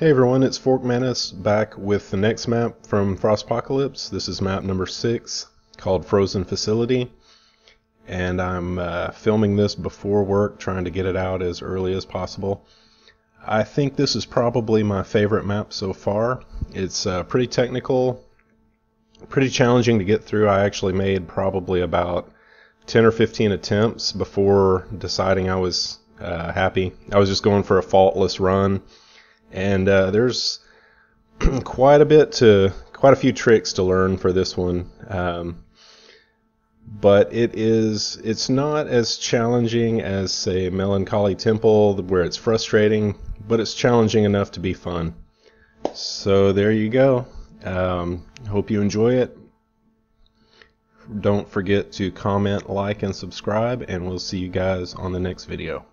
Hey everyone, it's Forkmantis back with the next map from Frostpocalypse. This is map number 6 called Frozen Facility. And I'm uh, filming this before work, trying to get it out as early as possible. I think this is probably my favorite map so far. It's uh, pretty technical, pretty challenging to get through. I actually made probably about 10 or 15 attempts before deciding I was uh, happy. I was just going for a faultless run and uh, there's quite a bit to quite a few tricks to learn for this one. Um, but it is it's not as challenging as say melancholy temple where it's frustrating but it's challenging enough to be fun. So there you go. Um, hope you enjoy it. Don't forget to comment like and subscribe and we'll see you guys on the next video